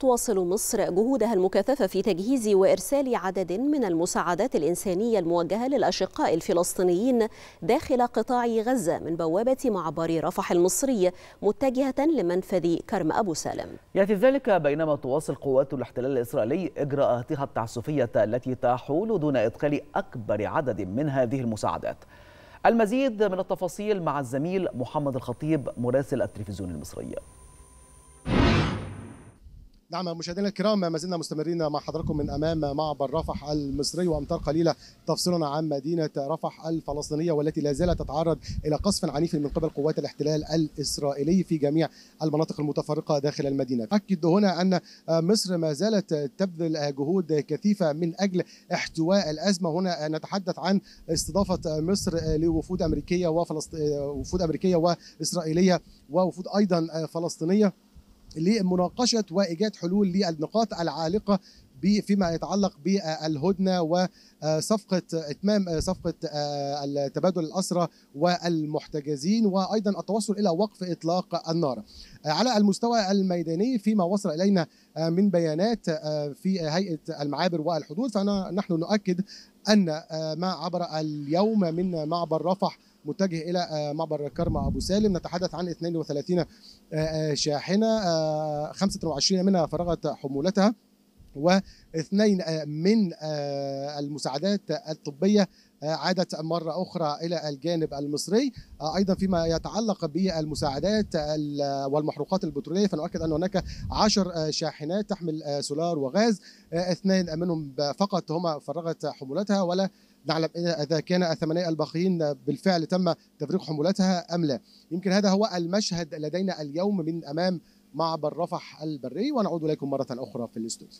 تواصل مصر جهودها المكثفة في تجهيز وإرسال عدد من المساعدات الإنسانية الموجهة للأشقاء الفلسطينيين داخل قطاع غزة من بوابة معبر رفح المصري متجهة لمنفذ كرم أبو سالم. يأتي ذلك بينما تواصل قوات الاحتلال الإسرائيلي إجراءاتها التعسفية التي تحول دون إدخال أكبر عدد من هذه المساعدات. المزيد من التفاصيل مع الزميل محمد الخطيب مراسل التلفزيون المصري. نعم مشاهدينا الكرام ما زلنا مستمرين مع حضراتكم من أمام معبر رفح المصري وأمطار قليلة تفصلنا عن مدينة رفح الفلسطينية والتي لا زالت تتعرض إلى قصف عنيف من قبل قوات الاحتلال الإسرائيلي في جميع المناطق المتفرقة داخل المدينة. أكد هنا أن مصر ما زالت تبذل جهود كثيفة من أجل احتواء الأزمة هنا نتحدث عن استضافة مصر لوفود أمريكية وفلسط... وفود أمريكية وإسرائيلية ووفود أيضا فلسطينية لمناقشة وايجاد حلول للنقاط العالقة فيما يتعلق بالهدنة وصفقة إتمام صفقة تبادل الأسرى والمحتجزين وأيضا التوصل إلى وقف إطلاق النار. على المستوى الميداني فيما وصل إلينا من بيانات في هيئة المعابر والحدود فنحن نؤكد أن ما عبر اليوم من معبر رفح متجه إلى معبر كرم أبو سالم. نتحدث عن 32 شاحنة 25 منها فرغت حمولتها واثنين من المساعدات الطبية عادت مرة أخرى إلى الجانب المصري. أيضا فيما يتعلق بالمساعدات والمحروقات البترولية فنؤكد أن هناك عشر شاحنات تحمل سولار وغاز. اثنين منهم فقط هما فرغت حمولتها ولا نعلم إذا كان الثمانيه الباقيين بالفعل تم تفريغ حمولتها أم لا. يمكن هذا هو المشهد لدينا اليوم من أمام معبر رفح البري. ونعود إليكم مرة أخرى في الاستوديو.